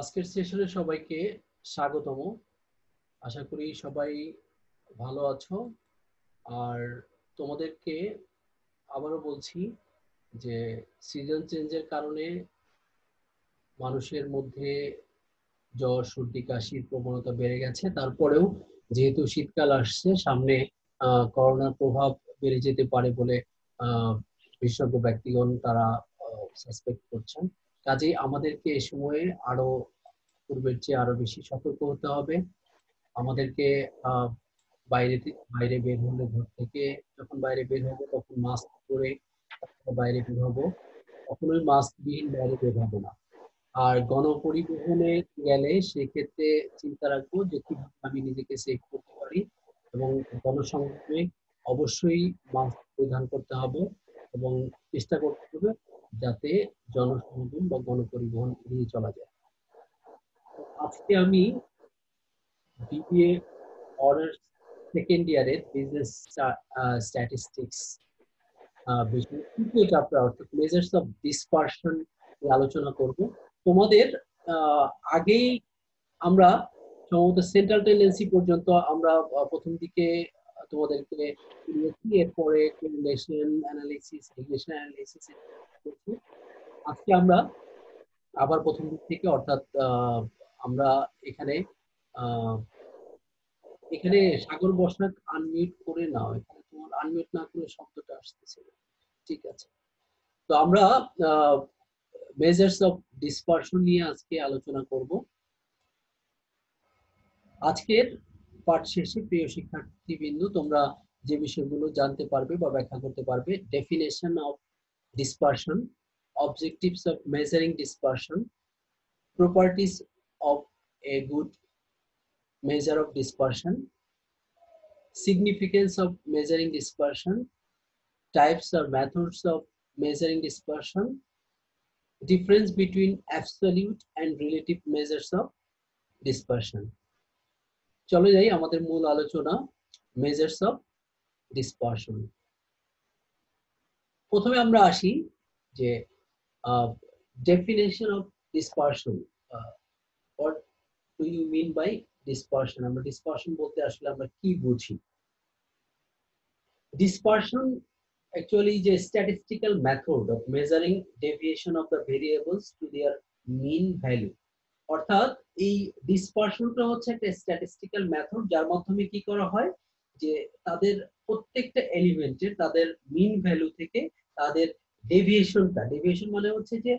আজকের সেশনে সবাইকে স্বাগতম। আশা করি সবাই ভালো আছো। আর তোমাদেরকে আবারও বলছি যে সিজন চেঞ্জের কারণে মানুষের মধ্যে জ্বর, সর্দি, কাশির প্রবণতা বেড়ে গেছে। তারপরেও যেহেতু শীতকাল আসছে, সামনে করোনার প্রভাব বেড়ে যেতে পারে বলে বিশেষজ্ঞ ব্যক্তিগণ তারা সাসপেক্ট করছেন। কাজেই আমাদেরকে এ সময়ে আরও পূর্বের চেয়ে আরও বেশি সতর্ক হতে হবে। আমাদেরকে বাইরে বাইরে বের হলে ঘর থেকে যখন বাইরে বের হব তখন মাস্ক পরে বাইরে বের হব। কখনোই মাস্ক বিহীন বাইরে বের হব না। আর গণপরিবহনে গেলে সেক্ষেত্রে চিন্তা রাখব যে কীভাবে আমি নিজেকে সেভ করতে পারি এবং গণসংযোগে অবশ্যই মাস্ক পরিধান করতে হবে এবং চেষ্টা করতে হবে যাতে জনসমাগম বা গণপরিবহন এড়িয়ে চলা যায়। আজকে আমি বিবিএ অনার্স সেকেন্ড ইয়ারের বিজনেস স্ট্যাটিস্টিক্স তৃতীয় অর্থাৎ মেজার্স অফ ডিসপারশন আলোচনা করব। তোমাদের আগেই আমরা সম্ভবত সেন্ট্রাল টেন্ডেন্সি পর্যন্ত আমরা প্রথম দিকে তোমাদেরকে এরপরে কোরিলেশন অ্যানালিসিস রিগ্রেশন অ্যানালিসিস আজকে আমরা আবার প্রথম দিক থেকে, অর্থাৎ আমরা এখানে এখানে সাগর বসাক আনমিউট করে এখানে তোমার আনমিউট না করে শব্দটা ঠিক আছে। তো আমরা মেজার্স অফ ডিসপারশন নিয়ে আজকে আলোচনা করব। আজকের পাঠ শেষে প্রিয় শিক্ষার্থীবৃন্দ, তোমরা যে বিষয়গুলো জানতে পারবে বা ব্যাখ্যা করতে পারবে definition of dispersion, objectives of measuring dispersion, properties of a good measure of dispersion, significance of measuring dispersion, types or methods of measuring dispersion, difference between absolute and relative measures of dispersion. চলে যাই আমাদের মূল আলোচনা measures of dispersion প্রথমে আমরা আসি যে definition of dispersion what do you mean by dispersion আমরা ডিসপারশন বলতে আসলে আমরা কি বুঝি? ডিসপারশন actually যে statistical method of measuring deviation of the variables to their mean value. অর্থাৎ এই ডিসপারশনটা হচ্ছে একটা স্ট্যাটিস্টিক্যাল মেথড যার মাধ্যমে কি করা হয়? যে তাদের প্রত্যেকটা এলিমেন্টের তাদের মিন ভ্যালু থেকে তাদের ডেভিয়েশনটা ডেভিয়েশন মানে হচ্ছে যে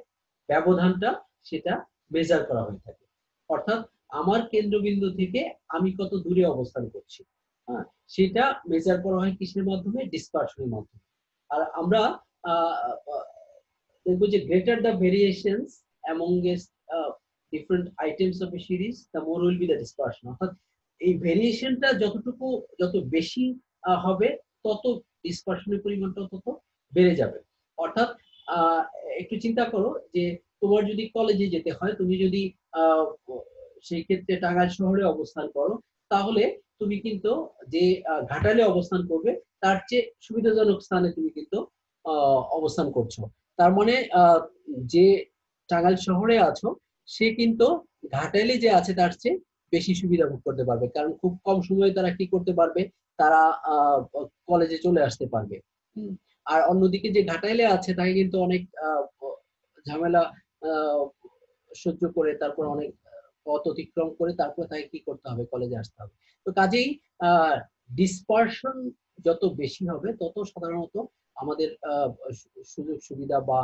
ব্যবধানটা সেটা মেজার করা হয়ে থাকে। অর্থাৎ আমার কেন্দ্রবিন্দু থেকে আমি কত দূরে অবস্থান করছি হ্যাঁ সেটা মেজার করা হয় কিসের মাধ্যমে? ডিসপারশনের মাধ্যমে। আর আমরা দেখব যে greater the variations amongst different items of a series the more will be the dispersion অর্থাৎ এই ভেরিয়েশনটা যতটুকু, যত বেশি হবে, তত ডিসপারশনের পরিমাণটা তত বেড়ে যাবে। অর্থাৎ একটু চিন্তা করো যে, তোমার যদি কলেজে যেতে হয়, তুমি যদি সেই ক্ষেত্রে টাঙ্গাইল শহরে অবস্থান করো, তাহলে তুমি কিন্তু যে ঘাটালে অবস্থান করবে, তার চেয়ে সুবিধাজনক স্থানে তুমি কিন্তু অবস্থান করছ। তার মানে যে টাঙ্গাইল শহরে আছো, সে কিন্তু ঘাটালে যে আছে, তার চেয়ে বেশি সুবিধা ভোগ করতে পারবে। কারণ খুব কম সময়ে তারা কি করতে পারবে? তারা কলেজে চলে আসতে পারবে। আর অন্যদিকে যে ঘাটাইলে আছে, তাকে কিন্তু অনেক ঝামেলা সহ্য করে, তারপর অনেক পথ অতিক্রম করে, তারপর তাকে কি করতে হবে? কলেজে আসতে হবে। তো কাজেই ডিসপারশন যত বেশি হবে, তত সাধারণত আমাদের সুযোগ সুবিধা বা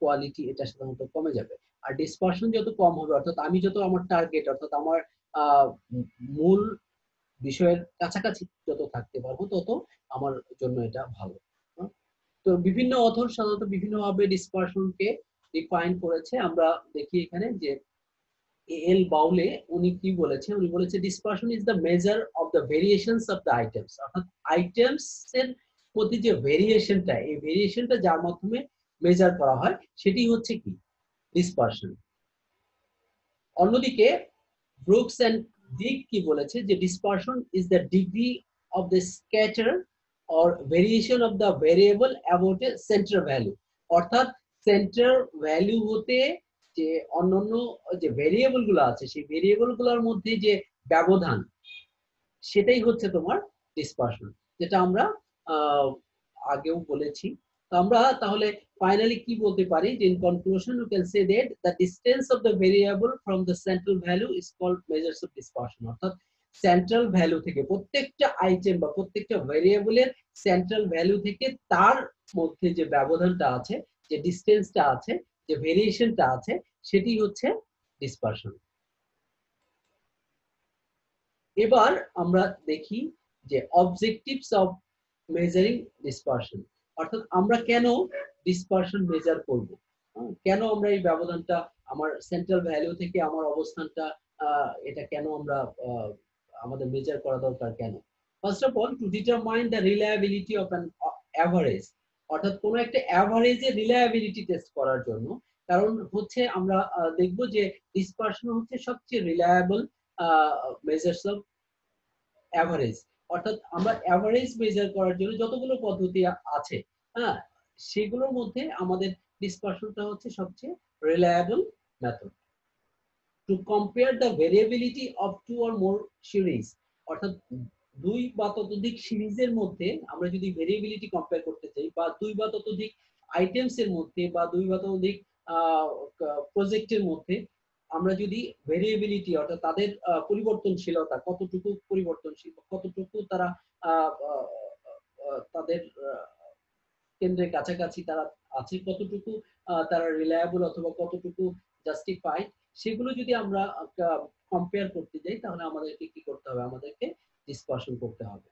কোয়ালিটি এটা সাধারণত কমে যাবে। আর ডিসপারশন যত কম হবে, অর্থাৎ আমি যত আমার টার্গেট অর্থাৎ আমার মূল বিষয়ের কাছাকাছি যত থাকতে পারব, তত আমার জন্য এটা ভালো। তো বিভিন্ন অথর সাধারণত বিভিন্নভাবে ডিসপারশনকে ডিফাইন করেছে। আমরা দেখি এখানে যে এল বাউলে উনি কি বলেছেন? উনি বলেছে dispersion is the measure of the variations of the items অর্থাৎ আইটেমস এর মধ্যে যে ভেরিয়েশনটা এই ভেরিয়েশনটা যার মাধ্যমে মেজার করা হয়, সেটি হচ্ছে কি? ডিসপারশন অন্যদিকে ব্রুকস এন্ড ডিক কি বলেছে? যে dispersion is the degree of the scatter or variation of the variable about a center value. অর্থাৎ সেন্টার ভ্যালু হতে যে অন্যান্য যে ভেরিয়েবলগুলো আছে, সেই ভেরিয়েবলগুলোর মধ্যে যে ব্যবধান, সেটাই হচ্ছে তোমার ডিসপারশন যেটা আমরা আগেও বলেছি। তো আমরা তাহলে ফাইনালি কি বলতে পারি? যে in conclusion you can say that the distance of the variable from the central value is called measures of dispersion অর্থাৎ সেন্ট্রাল ভ্যালু থেকে প্রত্যেকটা আইটেম বা প্রত্যেকটা ভেরিয়েবলের সেন্ট্রাল ভ্যালু থেকে তার মধ্যে যে ব্যবধানটা আছে যে ডিসটেন্সটা আছে যে ভেরিয়েশনটা আছে সেটি হচ্ছে ডিসপারশন এবার আমরা দেখি যে অবজেক্টিভস অফ মেজারিং ডিসপারশন অর্থাৎ আমরা কেন ডিসপারশন মেজার করব? হ্যাঁ, কেন আমরা এই ব্যবধানটা আমার সেন্ট্রাল ভ্যালু থেকে আমার অবস্থানটা এটা কেন আমরা আমাদের মেজার করা দরকার কেন? First of all to determine the reliability of an average অর্থাৎ কোনো একটা অ্যাভারেজের রিলায়াবিলিটি টেস্ট করার জন্য, কারণ হচ্ছে আমরা দেখব যে ডিসপারশন হচ্ছে সবচেয়ে রিলায়েবল মেজার্স অফ অ্যাভারেজ অর্থাৎ আমরা অ্যাভারেজ মেজার করার জন্য যতগুলো পদ্ধতি আছে হ্যাঁ সেগুলোর মধ্যে আমাদের ডিসপারশনটা হচ্ছে সবচেয়ে reliable method to compare the variability of two or more series অর্থাৎ দুই বা ততোধিক সিরিজের মধ্যে আমরা যদি ভেরিয়েবিলিটি কম্পেয়ার করতে চাই, বা দুই বা ততোধিক আইটেমস এর মধ্যে, বা দুই বা ততোধিক প্রজেক্টের মধ্যে আমরা যদি ভেরিয়েবিলিটি অর্থাৎ তাদের পরিবর্তনশীলতা কতটুকু পরিবর্তনশীল কতটুকু তারা তাদের কেন্দ্রের কাছাকাছি তারা আছে, কতটুকু তারা রিলায়েবল অথবা কতটুকু জাস্টিফাইড সেগুলো যদি আমরা কম্পেয়ার করতে যাই, তাহলে আমাদেরকে কি করতে হবে? আমাদেরকে ডিসকাশন করতে হবে।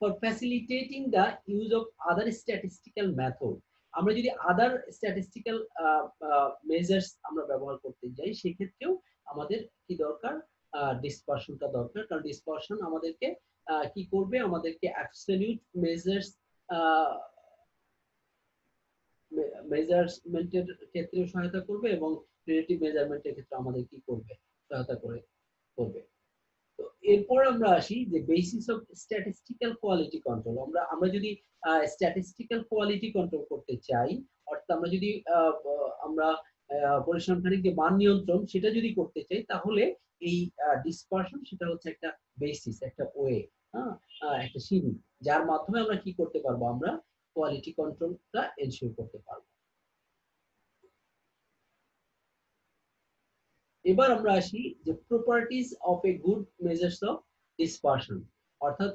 For facilitating the use of other statistical method আমরা যদি আদার স্ট্যাটিস্টিক্যাল মেজার্স আমরা ব্যবহার করতে যাই, সেক্ষেত্রেও আমাদের কি দরকার? ডিসপারশনটা দরকার। কারণ ডিসপারশন আমাদেরকে কি করবে? আমাদেরকে অ্যাবসলিউট মেজার্স মেজারমেন্টের ক্ষেত্রেও সহায়তা করবে এবং রিলেটিভ মেজারমেন্টের ক্ষেত্রে আমাদের কি করবে? সহায়তা করে, করবে। তো এরপর আমরা আসি যে basis of statistical quality control আমরা আমরা যদি স্ট্যাটিস্টিক্যাল কোয়ালিটি কন্ট্রোল করতে চাই, অর্থাৎ আমরা যদি আমরা পরিসংখ্যানিক যে মান নিয়ন্ত্রণ সেটা যদি করতে চাই, তাহলে এই ডিসপারশন সেটা হচ্ছে একটা বেসিস একটা ওয়ে হ্যাঁ? একটা সিঁড়ি যার মাধ্যমে আমরা কি করতে পারব? আমরা কোয়ালিটি কন্ট্রোলটা এনশিওর করতে পারব। এবার আমরা আসি যে properties of a good measures of dispersion অর্থাৎ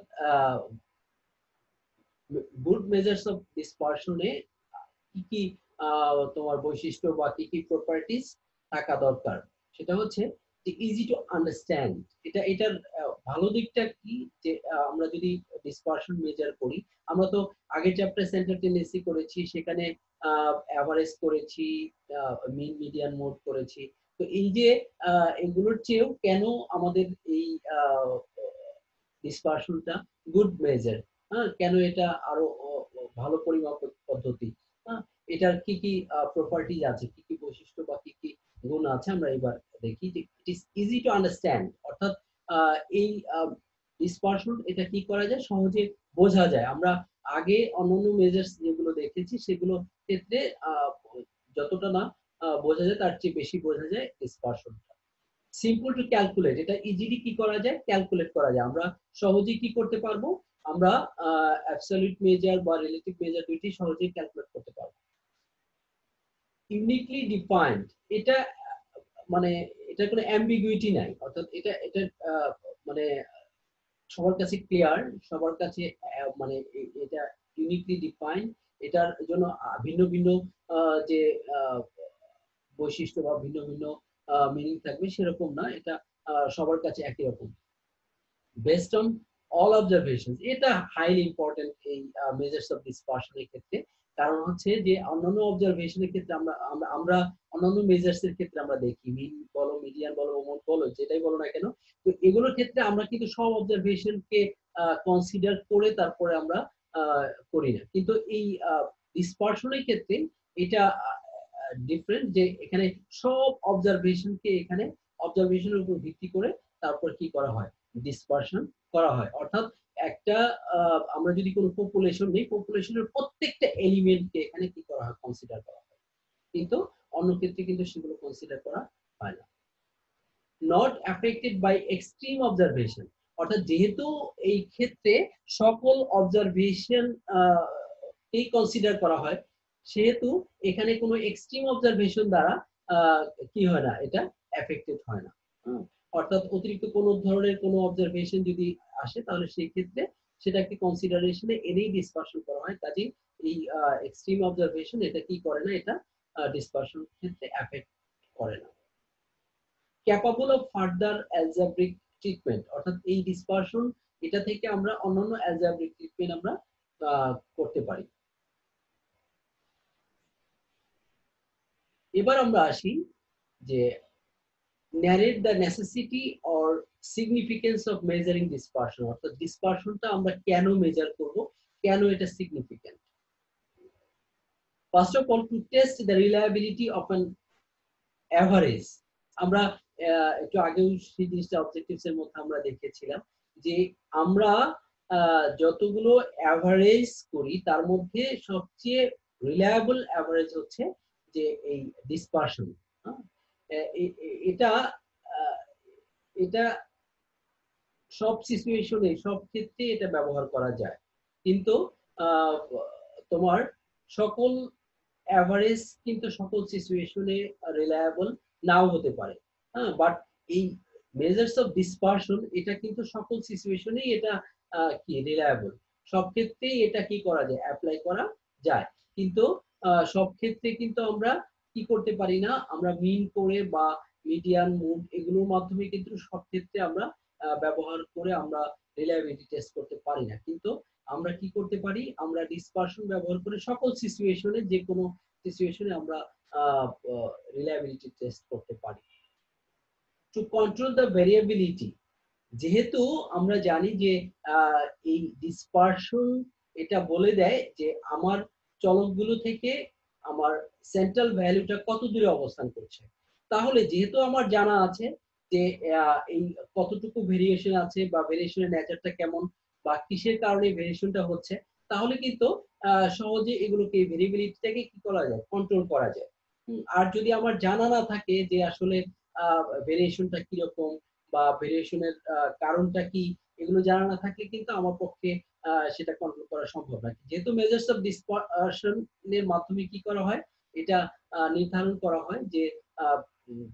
গুড মেজার্স অফ ডিসপারশনে কি কি তোমার বৈশিষ্ট্য বা কি কি প্রপার্টিজ থাকা দরকার? সেটা হচ্ছে যে ইজি টু আন্ডারস্ট্যান্ড এটা, এটার ভালো দিকটা কি? যে আমরা যদি ডিসপারশন মেজার করি, আমরা তো আগের চ্যাপ্টার সেন্টার টেন্ডেন্সি করেছি, সেখানে অ্যাভারেজ করেছি মিন মিডিয়ান মোড করেছি। তো এই যে এগুলোর চেয়েও কেন আমাদের এই ডিসপারশনটা গুড মেজার হ্যাঁ কেন এটা আরও ভালো পরিমাপ পদ্ধতি? হ্যাঁ এটার কি কি প্রপার্টিজ আছে? কি কি বৈশিষ্ট্য বা কি কি গুণ আছে? আমরা এবার দেখি যে it is easy to understand অর্থাৎ এই ডিসপারশন এটা কি করা যায়? সহজে বোঝা যায়। আমরা আগে অন্যান্য মেজার্স যেগুলো দেখেছি, সেগুলো ক্ষেত্রে যতটা না বোঝা যায়, তার চেয়ে বেশি বোঝা যায় ডিসপারশনটা সিম্পল টু ক্যালকুলেট এটা ইজিলি কি করা যায়? ক্যালকুলেট করা যায়। আমরা সহজেই কি করতে পারব? আমরা অ্যাবসলিউট মেজার বা রিলেটিভ মেজার দুইটি সহজেই ক্যালকুলেট করতে পারব। ইউনিকলি ডিফাইন্ড এটা মানে এটা কোনো অ্যাম্বিগুইটি নাই। অর্থাৎ এটা এটা মানে সবার কাছে ক্লিয়ার সবার কাছে মানে এটা ইউনিকলি ডিফাইন্ড এটার জন্য ভিন্ন ভিন্ন যে বৈশিষ্ট্য বা ভিন্ন ভিন্ন মিনিং থাকবে, সেরকম না। এটা সবার কাছে একই রকম। বেসড অন অল অবজারভেশন এটা হাইলি ইম্পর্টেন্ট এই মেজার্স অফ ডিসপারশনের ক্ষেত্রে। কারণ হচ্ছে যে, অন্যান্য অবজারভেশনের ক্ষেত্রে আমরা আমরা অন্যান্য মেজার্স এর ক্ষেত্রে আমরা দেখি মিন বলো মিডিয়ান বলো ওমন বলো, যেটাই বলো না কেন। তো এগুলোর ক্ষেত্রে আমরা কিন্তু সব অবজারভেশনকে কনসিডার করে তারপরে আমরা করি না। কিন্তু এই ডিসপারশনের ক্ষেত্রে এটা ডিফারেন্ট যে এখানে সব অবজারভেশনকে এখানে অবজারভেশনের উপর ভিত্তি করে তারপর কি করা হয়? ডিসপারশন করা হয়। অর্থাৎ একটা আমরা যদি কোনো পপুলেশন নেই পপুলেশনের প্রত্যেকটা এলিমেন্টকে এখানে কি করা হয়? কনসিডার করা হয়। কিন্তু অন্য ক্ষেত্রে কিন্তু সেগুলো কনসিডার করা হয় না। Not affected by extreme observation অর্থাৎ যেহেতু এই ক্ষেত্রে সকল অবজারভেশন কনসিডার করা হয় সেহেতু এখানে কোনো এক্সট্রিম অবজারভেশন দ্বারা কি হয় না, এটা এফেক্টেড হয় না। অর্থাৎ অতিরিক্ত কোনো ধরনের কোনো অবজারভেশন যদি আসে, তাহলে সেই ক্ষেত্রে সেটাকে কনসিডারেশনে এনেই ডিসপারশন করা হয়। কাজেই এই এক্সট্রিম অবজারভেশন এটা কি করে না, এটা ডিসপারশন ক্ষেত্রে এফেক্ট করে না। Capable of further algebraic treatment অর্থাৎ এই ডিসপারশন এটা থেকে আমরা অন্যান্য অ্যালজাব্রিক ট্রিটমেন্ট আমরা করতে পারি। এবার আমরা আসি যে narrate the necessity or significance of measuring dispersion, অর্থাৎ ডিসপারশনটা আমরা কেন মেজার করব, কেন এটা significant first of all to test the reliability of an average আমরা একটু আগেও সেই জিনিসটা অবজেক্টিভস এর মধ্যে আমরা দেখেছিলাম যে আমরা যতগুলো অ্যাভারেজ করি, তার মধ্যে সবচেয়ে রিলায়েবল অ্যাভারেজ হচ্ছে যে এই ডিসপারশন এটা আহ, এটা সব সিচুয়েশনে সব ক্ষেত্রে এটা ব্যবহার করা যায়। কিন্তু তোমার সকল অ্যাভারেজ কিন্তু সকল সিচুয়েশনে রিলায়েবল নাও হতে পারে হ্যাঁ? বাট এই মেজার্স অফ ডিসপারশন এটা কিন্তু সকল সিচুয়েশনেই এটা কি? রিলায়েবল সব ক্ষেত্রেই এটা কি করা যায়? অ্যাপ্লাই করা যায়। কিন্তু সব ক্ষেত্রে কিন্তু আমরা কি করতে পারি না? আমরা মিন করে বা মিডিয়ান মুড এগুলোর মাধ্যমে কিন্তু সব ক্ষেত্রে আমরা ব্যবহার করে আমরা রিলায়েবিলিটি টেস্ট করতে পারি না। কিন্তু আমরা কি করতে পারি? আমরা ডিসপারশন ব্যবহার করে সকল সিচুয়েশনে যে কোনো সিচুয়েশনে আমরা রিলায়েবিলিটি টেস্ট করতে পারি। টু কন্ট্রোল দ্য ভেরিয়েবিলিটি যেহেতু আমরা জানি যে এই ডিসপারশন এটা বলে দেয় যে আমার চলকগুলো থেকে আমার সেন্ট্রাল ভ্যালুটা কত দূরে অবস্থান করছে। তাহলে যেহেতু আমার জানা আছে যে এই কতটুকু ভেরিয়েশন আছে বা ভেরিয়েশনের নেচারটা কেমন বা কিসের কারণে ভেরিয়েশনটা হচ্ছে, তাহলে কিন্তু সহজে এগুলোকে ভেরিয়েবিলিটিটাকে কি করা যায়? কন্ট্রোল করা যায়। আর যদি আমার জানা না থাকে যে আসলে ভেরিয়েশনটা কীরকম বা ভেরিয়েশনের কারণটা কি, এগুলো জানা না থাকলে কিন্তু আমার পক্ষে সেটা কন্ট্রোল করা সম্ভব না। যেহেতু মেজার্স অফ ডিসপারশন এর মাধ্যমে কি করা হয়? এটা নির্ধারণ করা হয় যে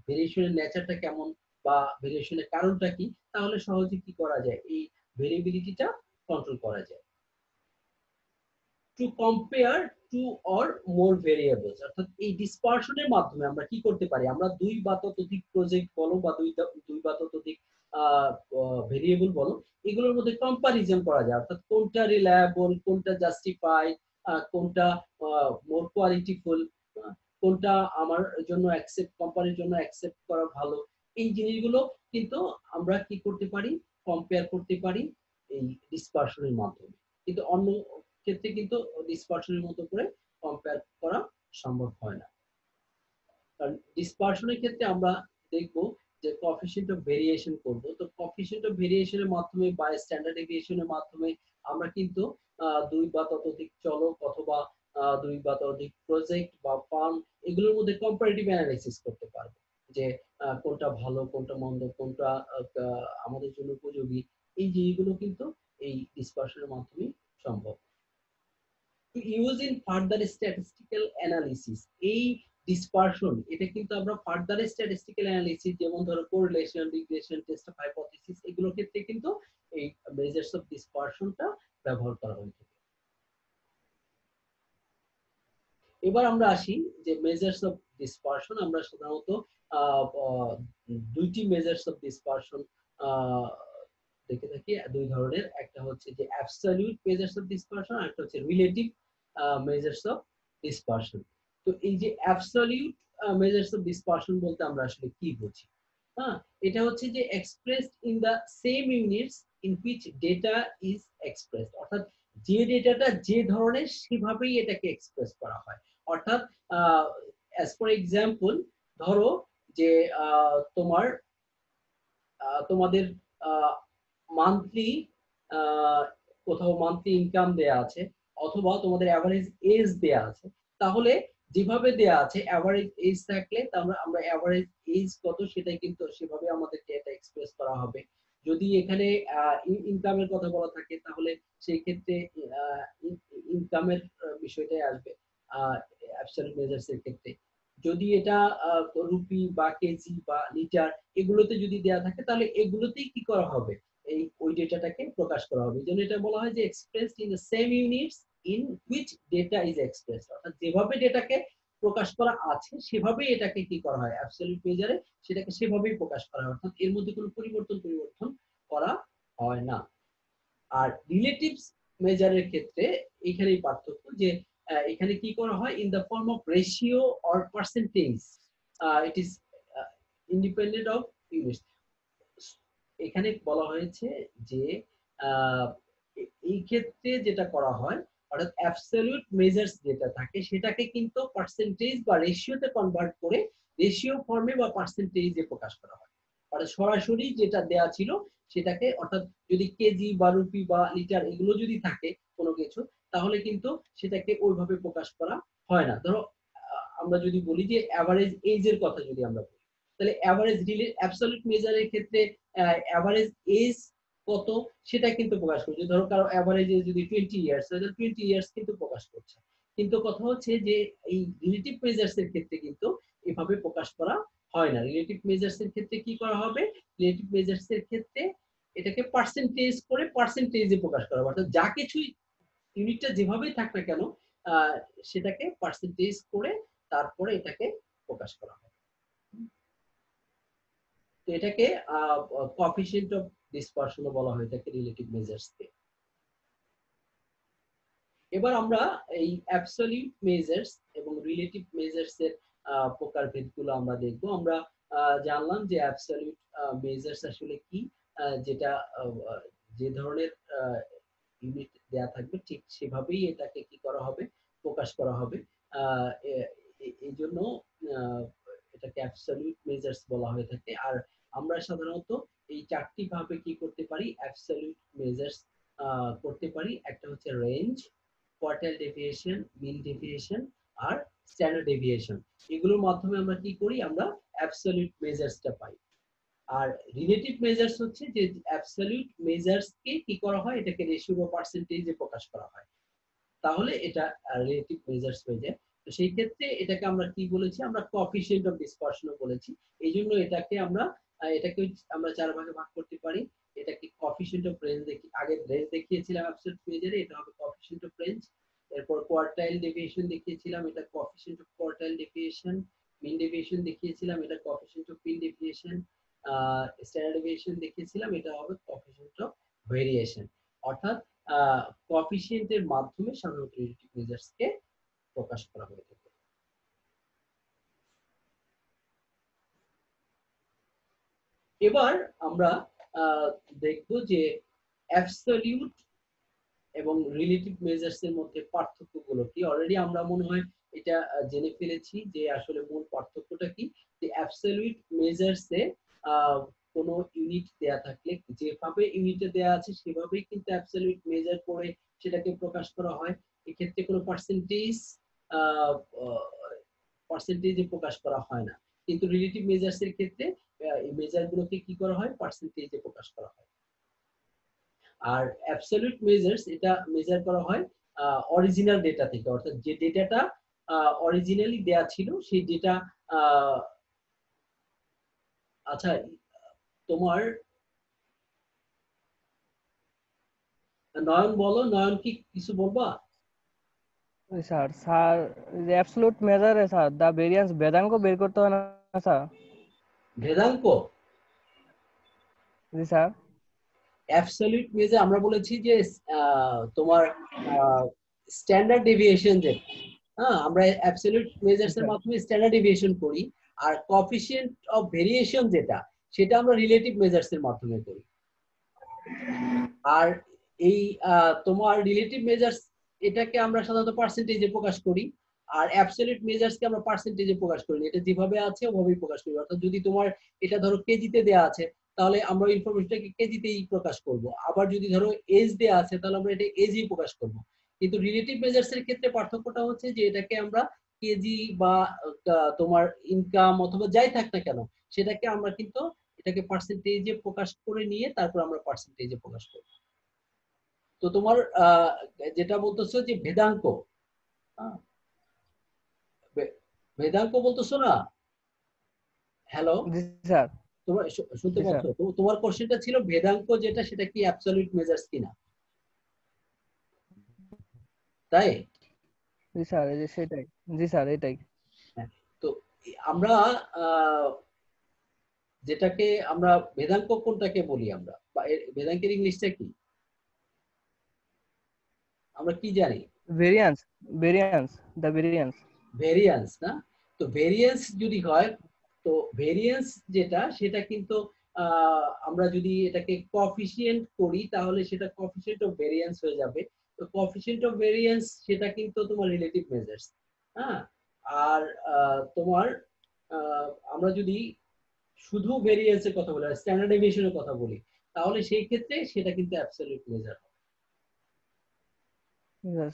ভেরিয়েশনের নেচারটা কেমন বা ভেরিয়েশনের কারণটা কি? তাহলে সহজে কি করা যায়? এই ভেরিয়েবিলিটিটা কন্ট্রোল করা যায়। To compare two or more variables অর্থাৎ এই ডিসপারশনের মাধ্যমে আমরা কি করতে পারি? আমরা দুই বা ততোধিক প্রজেক্ট বলো বা দুই দুই বা ততোধিক ভেরিয়েবল বলো, এগুলোর মধ্যে কম্পারিজন করা যায়। অর্থাৎ কোনটা রিলায়েবল কোনটা জাস্টিফাইড কোনটা মোর কোয়ালিটিফুল কোনটা আমার জন্য অ্যাকসেপ্ট কোম্পানির জন্য অ্যাকসেপ্ট করা ভালো। এই জিনিসগুলো কিন্তু আমরা কি করতে পারি? কম্পেয়ার করতে পারি এই ডিসপারশনের মাধ্যমে। কিন্তু অন্য ক্ষেত্রে কিন্তু ডিসপারশনের মতো করে কম্পেয়ার করা সম্ভব হয় না। কারণ ডিসপারশনের ক্ষেত্রে আমরা দেখব যে কফিসিয়েন্ট অফ ভেরিয়েশন করব। তো কফিসিয়েন্ট অফ ভেরিয়েশনের মাধ্যমে বা স্ট্যান্ডার্ড ডেভিয়েশনের মাধ্যমে আমরা কিন্তু দুই বা ততোধিক চলক অথবা দুই বা ততোধিক প্রজেক্ট বা ফার্ম এগুলোর মধ্যে কম্পারেটিভ অ্যানালাইসিস করতে পারব। যে কোনটা ভালো, কোনটা মন্দ, কোনটা আমাদের জন্য উপযোগী, এই জিনিসগুলো কিন্তু এই ডিসপারশনের মাধ্যমে সম্ভব। Use in further statistical analysis এই ডিসপারশন এটা কিন্তু আমরা ফার্দার স্ট্যাটিস্টিক্যাল অ্যানালিসিস যেমন ধরো correlation regression test of hypothesis এগুলোর ক্ষেত্রে কিন্তু এই মেজার্স অফ ডিসপারশনটা ব্যবহার করা হয়ে থাকে। এবার আমরা আসি যে মেজার্স অফ ডিসপারশন আমরা সাধারণত দুইটি মেজার্স অফ ডিসপারশন দেখে থাকি। দুই ধরনের, একটা হচ্ছে যে অ্যাবসলিউট মেজার্স অফ ডিসপারশন আর একটা হচ্ছে রিলেটিভ মেজার্স অফ ডিসপারশন তো এই যে অ্যাবসলিউট মেজার্স অফ ডিসপারশন বলতে আমরা আসলে কি বুঝি? হ্যাঁ এটা হচ্ছে যে expressed in the same units in which data is expressed অর্থাৎ যে ডেটাটা যে ধরনের সেভাবেই এটাকে এক্সপ্রেস করা হয়। অর্থাৎ অ্যাজ ফর এক্সাম্পল ধরো যে তোমার তোমাদের মান্থলি কোথাও মান্থলি ইনকাম দেয়া আছে, অথবা তোমাদের অ্যাভারেজ এজ দেয়া আছে, তাহলে যেভাবে দেয়া আছে অ্যাভারেজ এজ থাকলে আমরা আমরা অ্যাভারেজ এজ কত সেটাই কিন্তু সেভাবে আমাদেরকে এটা এক্সপ্রেস করা হবে। যদি এখানে ইনকামের কথা বলা থাকে, তাহলে সেই ক্ষেত্রে ইনকামের বিষয়টাই আসবে অ্যাবসলিউট মেজার্স ক্ষেত্রে। যদি এটা রুপি বা কেজি বা লিটার এগুলোতে যদি দেয়া থাকে, তাহলে এগুলোতেই কি করা হবে? এই, ওই ডেটাটাকে প্রকাশ করা হবে। এই জন্য এটা বলা হয় যে expressed in the same units in which data is expressed অর্থাৎ যেভাবে ডেটাকে প্রকাশ করা আছে, সেভাবেই এটাকে কি করা হয়? অ্যাবসলিউট মেজারে সেটাকে সেভাবেই প্রকাশ করা হয়। অর্থাৎ এর মধ্যে কোনো পরিবর্তন পরিবর্তন করা হয় না। আর রিলেটিভস মেজারের ক্ষেত্রে এখানেই পার্থক্য যে এখানে কি করা হয়? In the form of ratio or percentage it is independent of unit এখানে বলা হয়েছে যে এই ক্ষেত্রে যেটা করা হয় অর্থাৎ অ্যাবসলিউট মেজার্স যেটা থাকে, সেটাকে কিন্তু পার্সেন্টেজ বা রেশিওতে কনভার্ট করে রেশিও ফর্মে বা পার্সেন্টেজে প্রকাশ করা হয়। অর্থাৎ সরাসরি যেটা দেয়া ছিল, সেটাকে অর্থাৎ যদি কেজি বা রুপি বা লিটার এগুলো যদি থাকে কোনো কিছু, তাহলে কিন্তু সেটাকে ওইভাবে প্রকাশ করা হয় না। ধরো আমরা যদি বলি যে অ্যাভারেজ এজের কথা যদি আমরা বলি, তাহলে অ্যাভারেজ অ্যাবসলিউট মেজারের ক্ষেত্রে অ্যাভারেজ এজ কত সেটা কিন্তু প্রকাশ করছে। ধরো কারও অ্যাভারেজ যদি টোয়েন্টি ইয়ার্স তাহলে টোয়েন্টি ইয়ার্স কিন্তু প্রকাশ করছে। কিন্তু কথা হচ্ছে যে এই রিলেটিভ মেজার্স এর ক্ষেত্রে কিন্তু এভাবে প্রকাশ করা হয় না। রিলেটিভ মেজার্স এর ক্ষেত্রে কি করা হবে? রিলেটিভ মেজার্স এর ক্ষেত্রে এটাকে পার্সেন্টেজ করে পার্সেন্টেজে প্রকাশ করা অর্থাৎ যা কিছুই ইউনিটটা যেভাবেই থাক না কেন সেটাকে পার্সেন্টেজ করে তারপরে এটাকে প্রকাশ করা হবে। তো এটাকে কোএফিসিয়েন্ট অফ ডিসপারশন বলা হয়ে থাকে রিলেটিভ মেজার্স কে। এবার আমরা এই অ্যাবসলিউট মেজার্স এবং রিলেটিভ মেজার্স এর প্রকারভেদগুলো আমরা দেখব। আমরা জানলাম যে অ্যাবসলিউট মেজার্স আসলে কি যেটা যে ধরনের ইউনিট দেয়া থাকবে ঠিক সেভাবেই এটাকে কি করা হবে, প্রকাশ করা হবে। এই জন্য এটাকে অ্যাবসলিউট মেজার্স বলা হয়ে থাকে। আর আমরা সাধারণত এই চারটি ভাবে কি করতে পারি? অ্যাবসলিউট মেজার্স করতে পারি। একটা হচ্ছে range quartile deviation mean deviation আর স্ট্যান্ডার্ড ডেভিয়েশন এগুলোর মাধ্যমে আমরা কি করি? আমরা অ্যাবসলিউট মেজার্সটা পাই। আর রিলেটিভ মেজার্স হচ্ছে যে অ্যাবসলিউট মেজার্স কে করা হয়? এটাকে রেশিও বা পার্সেন্টেজে প্রকাশ করা হয়। তাহলে এটা রিলেটিভ মেজার্স হয়ে যায়। তো সেই ক্ষেত্রে এটাকে আমরা কি বলেছি? আমরা কোএফিসিয়েন্ট অফ ডিসপারশন বলেছি। এই জন্য এটাকে আমরা এটাকে আমরা চার ভাগে ভাগ করতে পারি। এটাকে কোএফিসিয়েন্ট অফ রেঞ্জ দেখি আগে রেঞ্জ দেখিয়েছিলাম অ্যাবসলিউট মেজারে এটা হবে কোএফিসিয়েন্ট অফ রেঞ্জ এরপর কোয়ার্টাইল ডেভিয়েশন দেখিয়েছিলাম, এটা coefficient of quartile deviation mean deviation দেখিয়েছিলাম, এটা coefficient of mean deviation standard deviation দেখিয়েছিলাম, এটা হবে কোএফিসিয়েন্ট অফ ভেরিয়েশন অর্থাৎ কোএফিসিয়েন্টের মাধ্যমে সাধারণত রিলেটিভ মেজার্স কে প্রকাশ করা হয়ে থাকে এবার আমরা দেখব যে অ্যাবসলিউট এবং রিলেটিভ মেজার্স এর মধ্যে পার্থক্যগুলো কি? অলরেডি আমরা মনে হয় এটা জেনে ফেলেছি যে আসলে মূল পার্থক্যটা কি? যে অ্যাবসলিউট মেজার্স কোনো ইউনিট দেয়া থাকলে, যেভাবে ইউনিটে দেয়া আছে, সেভাবেই কিন্তু অ্যাবসলিউট মেজার করে সেটাকে প্রকাশ করা হয়। এক্ষেত্রে কোনো পার্সেন্টেজ পার্সেন্টেজে প্রকাশ করা হয় না। কিন্তু রিলেটিভ মেজার্স এর ক্ষেত্রে এই মেজার গুলোকে কি করা হয়? পার্সেন্টেজে প্রকাশ করা হয়। আর অ্যাবসলিউট মেজার্স এটা মেজার করা হয় অরিজিনাল ডেটা থেকে। অর্থাৎ যে ডেটাটা অরিজিনালি দেয়া ছিল, সেই ডেটা আচ্ছা তোমার নয়ন বলো, নয়ন কি কিছু বলবা? স্যার স্যার যে অ্যাবসলুট মেজারে স্যার দা ভেরিয়েন্স বেদাঙ্ক বের করতে হয় না। স্যার ভেদাঙ্ক? জি স্যার। অ্যাবসলিউট মেজার আমরা বলেছি যে তোমার স্ট্যান্ডার্ড ডেভিয়েশন যে হ্যাঁ আমরা অ্যাবসলিউট মেজার্স এর আচ্ছা। মাধ্যমে স্ট্যান্ডার্ড ডেভিয়েশন করি আর কোএফিসিয়েন্ট অফ ভেরিয়েশন যেটা সেটা আমরা রিলেটিভ মেজার্স এর মাধ্যমে করি। আর এই তোমার রিলেটিভ মেজার্স এটাকে আমরা সাধারণত পার্সেন্টেজে প্রকাশ করি। আর অ্যাবসলিউট মেজার্সকে আমরা পার্সেন্টেজে প্রকাশ করি এটা যেভাবে আছে, ওভাবেই প্রকাশ করি অর্থাৎ যদি তোমার এটা ধরো কেজিতে দেয়া আছে, তাহলে আমরা ইনফরমেশনটাকে কেজিতেই প্রকাশ করব। আবার যদি ধরো এজ দেয়া আছে, তাহলে আমরা এটা এজই প্রকাশ করব। কিন্তু রিলেটিভ মেজার্স এর ক্ষেত্রে পার্থক্যটা হচ্ছে যে এটাকে আমরা কেজি বা তোমার ইনকাম অথবা যাই থাক না কেন, সেটাকে আমরা কিন্তু এটাকে পার্সেন্টেজে প্রকাশ করে নিয়ে তারপর আমরা পার্সেন্টেজে প্রকাশ করি তো তোমার যেটা বলতেছো যে ভেদাঙ্ক হ্যাঁ? বে- বলতেছো না? Hello sir. তোমার শুনতে পাচ্ছ? তোমার কোশ্চেনটা ছিল যেটা সেটা কি অ্যাবসলিউট মেজার্স কিনা? তাই? জি স্যার এই যে সেটাই। জি স্যার এটাই। তো আমরা যেটাকে আমরা ভেদাঙ্ক কোনটাকে বলি আমরা? বা এর- ভেদাঙ্কের ইংলিশটা কি? আমরা কি জানি? Variance variance the variance variance না? তো ভেরিয়েন্স যদি হয়, তো ভেরিয়েন্স যেটা, সেটা কিন্তু আমরা যদি এটাকে কফিসিয়েন্ট করি, তাহলে সেটা কফিসিয়েন্ট অফ ভেরিয়েন্স হয়ে যাবে। তো কফিসিয়েন্ট অফ ভেরিয়েন্স সেটা কিন্তু তোমার রিলেটিভ মেজার্স হ্যাঁ? আর তোমার আমরা যদি শুধু ভেরিয়েন্সের কথা বলি স্ট্যান্ডার্ড কথা বলি, তাহলে সেই ক্ষেত্রে সেটা কিন্তু অ্যাবসলিউট মেজার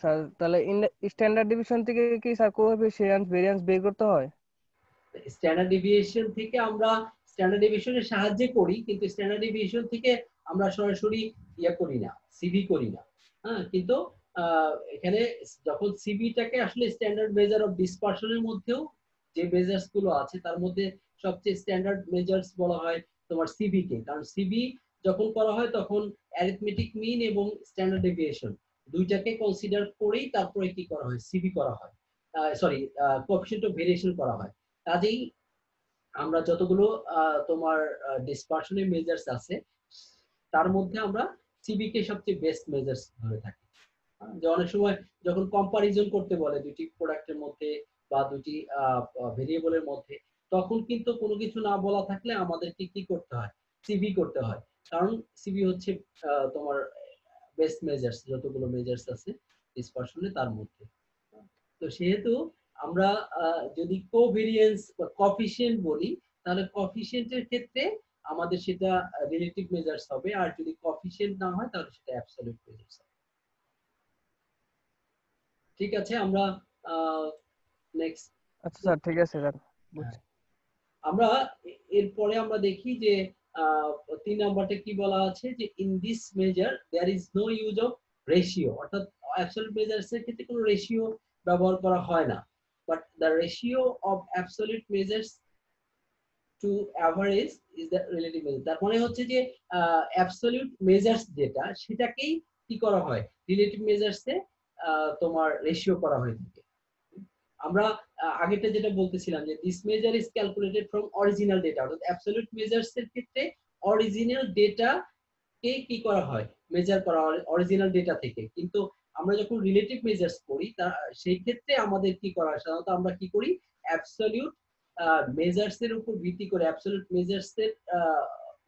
স্যার। তাহলে স্ট্যান্ডার্ড ডিভিশন থেকে কি স্যার কোভাবে ভেরিয়েন্স বের করতে হয়? স্ট্যান্ডার্ড ডেভিয়েশন থেকে আমরা স্ট্যান্ডার্ড ডেভিয়েশনের সাহায্যে করি, কিন্তু স্ট্যান্ডার্ড ডেভিয়েশন থেকে আমরা সরাসরি ইয়ে করি না সিভি করি না। হ্যাঁ কিন্তু এখানে যখন সিভিটাকে আসলে স্ট্যান্ডার্ড মেজার অফ ডিসপারশনের মধ্যেও যে মেজার্সগুলো আছে, তার মধ্যে সবচেয়ে স্ট্যান্ডার্ড মেজার্স বলা হয় তোমার সিভি কে কারণ সিভি যখন করা হয় তখন অ্যারিথমেটিক মিন এবং স্ট্যান্ডার্ড ডেভিয়েশন দুইটাকে কনসিডার করেই তারপরে কি করা হয়? সিভি করা হয়। সরি কোএফিসিয়েন্ট অফ ভেরিয়েশন করা হয়। কাজেই আমরা যতগুলো তোমার ডিসপারশনের মেজার্স আছে, তার মধ্যে আমরা সিবি কে সবচেয়ে বেস্ট মেজার্স ধরে থাকি। যে অনেক সময় যখন কম্পারিজন করতে বলে দুটি প্রোডাক্টের মধ্যে বা দুটি ভেরিয়েবলের মধ্যে, তখন কিন্তু কোনো কিছু না বলা থাকলে আমাদেরকে কি করতে হয়? সিবি করতে হয়। কারণ সিবি হচ্ছে তোমার বেস্ট মেজার্স যতগুলো মেজার্স আছে ডিসপারশনে তার মধ্যে। তো সেহেতু আমরা যদি কোভেরিয়েন্স বা কফিসিয়েন্ট বলি তাহলে কফিসিয়েন্টের ক্ষেত্রে আমাদের সেটা রিলেটিভ মেজার্স হবে আর যদি কফিসিয়েন্ট না হয় তাহলে সেটা অ্যাবসলিউট মেজার্স হবে। ঠিক আছে আমরা নেক্সট আচ্ছা স্যার ঠিক আছে স্যার আমরা এরপরে আমরা দেখি যে তিন নাম্বারটা কি বলা আছে যে in this measure there is no use of ratio অর্থাৎ অ্যাবসলিউট মেজার্স এর ক্ষেত্রে কোনো রেশিও ব্যবহার করা হয় না। But the ratio of absolute measures to average is the relative measure তার মানে হচ্ছে যে অ্যাবসলিউট মেজার্স যেটা, সেটাকেই কি করা হয়? রিলেটিভ মেজার্সে তোমার রেশিও করা হয়ে থাকে। আমরা আহ, আগেরটা যেটা বলতেছিলাম যে this measure is calculated from original data অর্থাৎ অ্যাবসলিউট মেজার্স এর ক্ষেত্রে অরিজিনাল ডেটা কে কি করা হয়? মেজার করা হয় অরিজিনাল ডেটা থেকে। কিন্তু আমরা যখন রিলেটিভ মেজার্স করি তা সেই ক্ষেত্রে আমাদের কি করা সাধারণত আমরা কি করি? অ্যাবসলিউট মেজার্স এর উপর ভিত্তি করে অ্যাবসলিউট মেজার্স এর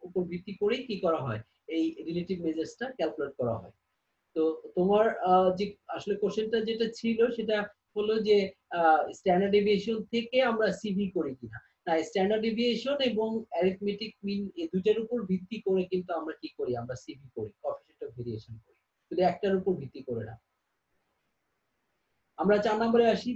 উপর ভিত্তি করেই কি করা হয়? এই রিলেটিভ মেজার্সটা ক্যালকুলেট করা হয়। তো তোমার যে আসলে কোশ্চেনটা যেটা ছিল সেটা হলো যে স্ট্যান্ডার্ড ডেভিয়েশন থেকে আমরা সিভি করি কিনা। না স্ট্যান্ডার্ড ডেভিয়েশন এবং অ্যারিথমেটিক মিন এই দুটার উপর ভিত্তি করে কিন্তু আমরা কি করি? আমরা সিভি করি কোএফিসিয়েন্ট অফ ভেরিয়েশন করি। শুধু একটার উপর ভিত্তি করে না। আমরা চার নম্বরে আসি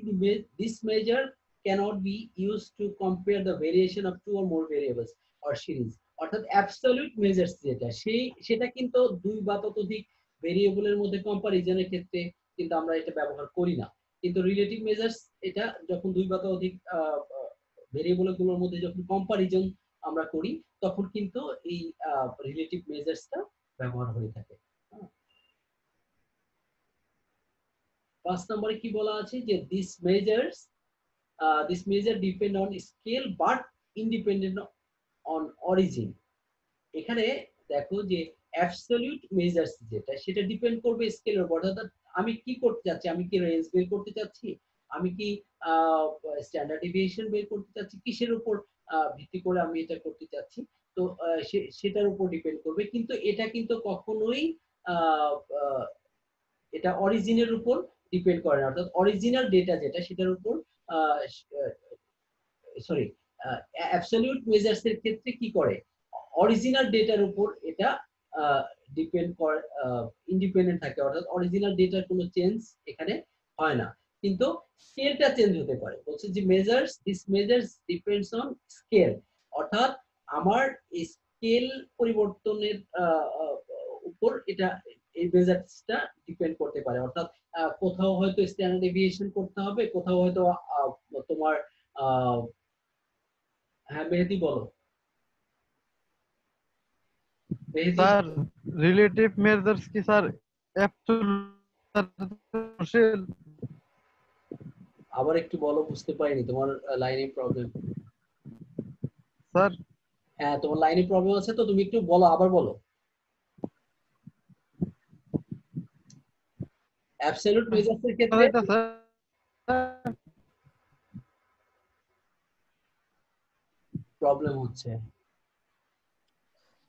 this measure cannot be used to compare the variation of two or more variables or series. অর্থাৎ অ্যাবসলিউট মেজার্স যেটা, সেই, সেটা কিন্তু দুই বা ততোধিক ভেরিয়েবলের মধ্যে কম্পারিজনের ক্ষেত্রে কিন্তু আমরা এটা ব্যবহার করি না। কিন্তু রিলেটিভ মেজার্স এটা যখন দুই বা ততোধিক ভেরিয়েবলগুলোর মধ্যে যখন কম্পারিজন আমরা করি, তখন কিন্তু এই রিলেটিভ মেজার্সটা ব্যবহার হয়ে থাকে হ্যাঁ। পাঁচ নম্বরে কি বলা আছে যে this measures this measure depend on scale but independent on origin এখানে দেখো যে অ্যাবসলিউট মেজার্স যেটা, সেটা ডিপেন্ড করবে স্কেলের উপর, অর্থাৎ আমি কি করতে চাচ্ছি? আমি কি রেঞ্জ বের করতে চাচ্ছি? আমি কি স্ট্যান্ডার্ড ডেভিয়েশন বের করতে চাচ্ছি? কিসের উপর ভিত্তি করে আমি এটা করতে চাচ্ছি? তো সেটার উপর ডিপেন্ড করবে। কিন্তু এটা কিন্তু কখনোই এটা অরিজিনের উপর ডিপেন্ড করে না। অর্থাৎ অরিজিনাল ডেটা যেটা, সেটার উপর সরি অ্যাবসলিউট মেজার্স এর ক্ষেত্রে কি করে? অরিজিনাল ডেটার উপর এটা ডিপেন্ড করে ইন্ডিপেন্ডেন্ট থাকে। অর্থাৎ অরিজিনাল ডেটার কোনো চেঞ্জ এখানে হয় না। কিন্তু স্কেলটা চেঞ্জ হতে পারে। বলছে যে measures this measures depends on scale অর্থাৎ আমার স্কেল পরিবর্তনের উপর এটা, এই মেজার্সটা ডিপেন্ড করতে পারে। অর্থাৎ কোথাও হয়তো স্ট্যান্ডার্ড ডেভিয়েশন করতে হবে, কোথাও হয়তো তোমার হ্যাঁ মেহেদি বলো। স্যার রিলেটিভ মেজার্স কি স্যার অ্যাবসলিউট আবার একটু বলো বুঝতে পারিনি তোমার লাইনে প্রবলেম স্যার হ্যাঁ তোমার লাইনে প্রবলেম আছে তো তুমি একটু বলো আবার বলো। অ্যাবসলিউট মেজার্স এর ক্ষেত্রে প্রবলেম হচ্ছে।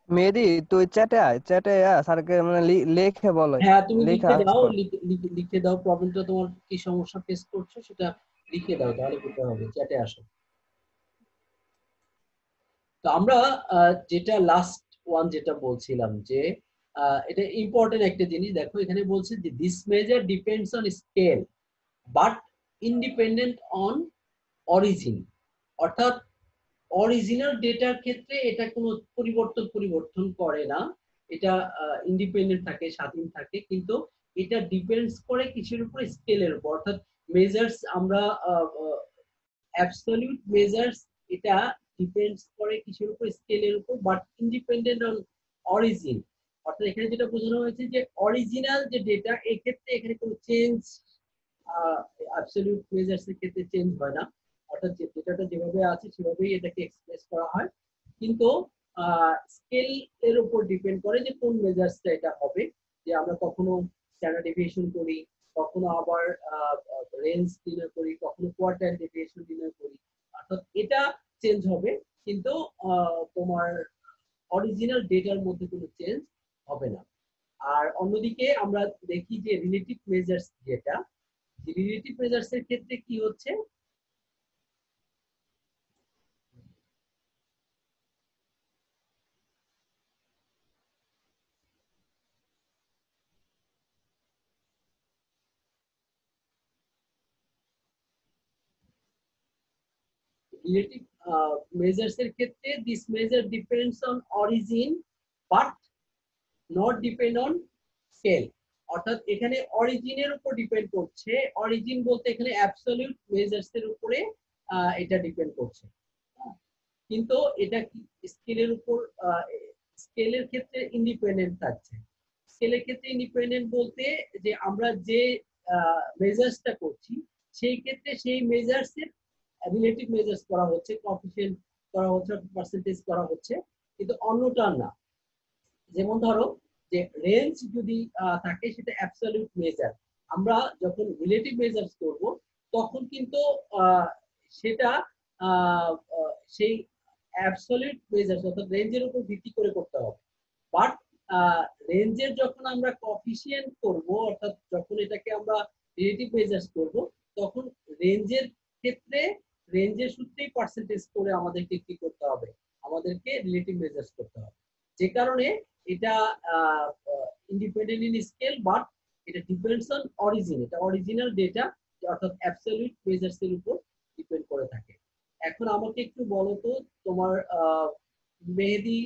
মেহেদি তুই চ্যাটে আয় চ্যাটে আয় স্যারকে মানে লেখে বলো হ্যাঁ তুমি লেখা দাও। লিখে- দাও প্রবলেমটা তোমার কি সমস্যা ফেস করছ সেটা লিখে দাও তাহলে বুঝতে হবে চ্যাটে আসো তো আমরা যেটা লাস্ট ওয়ান যেটা বলছিলাম যে এটা ইম্পর্টেন্ট একটা জিনিস দেখো এখানে বলছে যে this measure depends on scale but independent on origin অর্থাৎ অরিজিনাল ডেটার ক্ষেত্রে এটা কোনো পরিবর্তন পরিবর্তন করে না। এটা ইন্ডিপেন্ডেন্ট থাকে, স্বাধীন থাকে, কিন্তু এটা ডিপেন্ডস করে কিসের উপর? স্কেলের উপর। অর্থাৎ মেজার্স আমরা অ্যাবসলিউট মেজার্স এটা ডিপেন্ডস করে কিসের উপর? স্কেলের উপর বাট ইন্ডিপেন্ডেন্ট অন অরিজিন অর্থাৎ এখানে যেটা বোঝানো হয়েছে যে অরিজিনাল যে ডেটা এই ক্ষেত্রে এখানে কোনো চেঞ্জ অ্যাবসলিউট মেজার্স এর ক্ষেত্রে চেঞ্জ হয় না। অর্থাৎ ডেটাটা যেভাবে আছে সেভাবেই এটাকে এক্সপ্রেস করা হয়। কিন্তু স্কেল এর উপর ডিপেন্ড করে যে কোন মেজার্সটা এটা হবে। যে আমরা কখনো স্ট্যান্ডার্ড ডেভিয়েশন করি, কখনো আবার রেঞ্জ নির্ণয় করি, কখনো কোয়ার্টার ডেভিয়েশন নির্ণয় করি। অর্থাৎ এটা চেঞ্জ হবে, কিন্তু তোমার অরিজিনাল ডেটার মধ্যে কোনো চেঞ্জ হবে না। আর অন্যদিকে আমরা দেখি যে রিলেটিভ মেজার্স যেটা রিলেটিভ মেজার্স এর ক্ষেত্রে কি হচ্ছে? রিলেটিভ মেজার্স এর ক্ষেত্রে this measure depends on origin but not depend on scale অর্থাৎ এখানে অরিজিনের উপর ডিপেন্ড করছে। অরিজিন বলতে এখানে অ্যাবসলিউট মেজার্স এর উপরে এটা ডিপেন্ড করছে। হ্যাঁ। কিন্তু এটা কি স্কেলের উপর স্কেলের ক্ষেত্রে ইন্ডিপেন্ডেন্ট থাকছে। স্কেলের ক্ষেত্রে ইন্ডিপেন্ডেন্ট বলতে যে আমরা যে মেজার্সটা করছি, সেই ক্ষেত্রে সেই মেজার্স এর রিলেটিভ মেজার্স করা হচ্ছে কফিসিয়েন্ট করা হচ্ছে পার্সেন্টেজ করা হচ্ছে, কিন্তু অন্যটা না। যেমন ধরো, যে রেঞ্জ যদি থাকে, সেটা অ্যাবসলিউট মেজার আমরা যখন রিলেটিভ মেজার্স করব, তখন কিন্তু সেটা সেই অ্যাবসলিউট মেজার্স অর্থাৎ রেঞ্জের উপর ভিত্তি করে করতে হবে। বাট রেঞ্জের যখন আমরা কফিসিয়েন্ট করব, অর্থাৎ যখন এটাকে আমরা রিলেটিভ মেজার্স করব, তখন রেঞ্জের ক্ষেত্রে রেঞ্জের সূত্রেই পার্সেন্টেজ করে আমাদেরকে কি করতে হবে? আমাদেরকে রিলেটিভ মেজার্স করতে হবে। যে কারণে এটা ইন্ডিপেন্ডেন্ট ইন স্কেল বাট এটা ডিপেন্ডস অন অরিজিন এটা অরিজিনাল ডেটা অর্থাৎ অ্যাবসলিউট মেজার্স এর উপর ডিপেন্ড করে থাকে। এখন আমাকে একটু বলো তো তোমার মেহেদি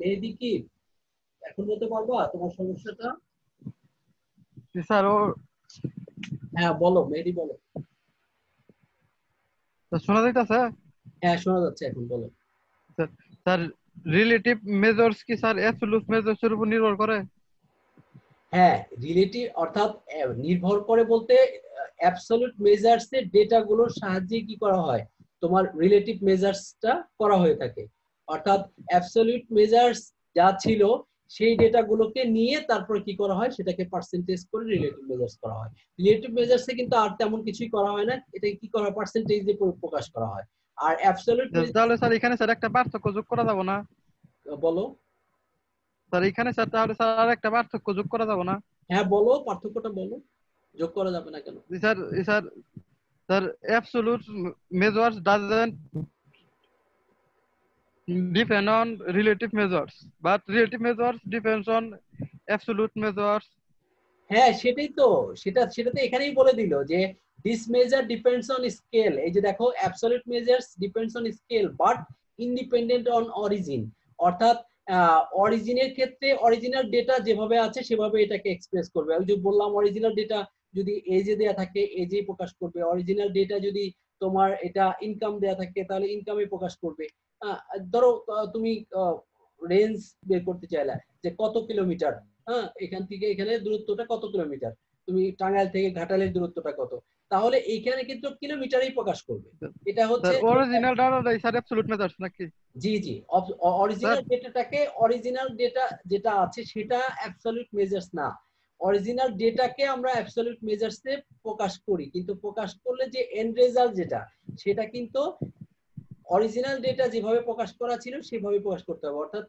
মেহেদি কি? এখন বলতে পারবা তোমার সমস্যাটা? স্যার ও হ্যাঁ বলো মেহেদি বলো। শোনা যাইতাছে? হ্যাঁ শোনা যাচ্ছে এখন বলো। স্যার রিলেটিভ মেজার্স কি স্যার অ্যাবসলিউট মেজার্স এর উপর নির্ভর করে? হ্যাঁ রিলেটিভ অর্থাৎ নির্ভর করে বলতে অ্যাবসলিউট মেজার্স এর ডেটা গুলোর সাহায্যে কি করা হয়? তোমার রিলেটিভ মেজার্সটা করা হয়ে থাকে। অর্থাৎ অ্যাবসলিউট মেজার্স যা ছিল সেই ডেটা গুলোকে নিয়ে তারপর কি করা হয়? সেটাকে পার্সেন্টেজ করে রিলেটিভ মেজার্স করা হয়। রিলেটিভ মেজার্সে কিন্তু আর তেমন কিছুই করা হয় না। এটা কি করা পার্সেন্টেজ দিয়ে প্রকাশ করা হয়। আর অ্যাবসলিউট তাহলে স্যার এখানে স্যার একটা পার্থক্য যোগ করা যাবে না? বলো। স্যার এখানে স্যার তাহলে স্যার আর একটা পার্থক্য যোগ করা যাবে না? হ্যাঁ বলো পার্থক্যটা বলো। যোগ করা যাবে না কেন? Sir sir sir absolute measures doesn't depend on relative measures, but relative measures depends on absolute measures. হ্যাঁ সেটাই তো, সেটা সেটা তো এখানেই বলে দিল যে this measure depends on scale এই যে দেখো absolute measures depends on scale but independent on origin অর্থাৎ অরিজিনের ক্ষেত্রে অরিজিনাল ডেটা যেভাবে আছে, সেভাবে এটাকে এক্সপ্রেস করবে। আমি যে বললাম অরিজিনাল ডেটা যদি এজে দেয়া থাকে এজে প্রকাশ করবে। অরিজিনাল ডেটা যদি তোমার এটা ইনকাম দেয়া থাকে, তাহলে ইনকামে প্রকাশ করবে। ধরো তুমি রেঞ্জ বের করতে চাইলে যে কত কিলোমিটার হ্যাঁ এখান থেকে এখানে দূরত্বটা কত কিলোমিটার তুমি টাঙ্গাইল থেকে ঘাটালের দূরত্বটা কত? তাহলে এইখানে কিন্তু কিলোমিটারই প্রকাশ করবে। এটা হচ্ছে অরিজিনাল ডাটাটাই স্যার অ্যাবসলিউট মেজার্স নাকি? জি জি। অরিজিনাল ডেটাটাকে অরিজিনাল ডেটা যেটা আছে সেটা অ্যাবসলিউট মেজার্স না। অরিজিনাল ডেটাকে আমরা অ্যাবসলিউট মেজার্সে প্রকাশ করি। কিন্তু প্রকাশ করলে যে এন্ড রেজাল্ট যেটা সেটা কিন্তু অরিজিনাল ডেটা যেভাবে প্রকাশ করা ছিল সেভাবে প্রকাশ করতে হবে। অর্থাৎ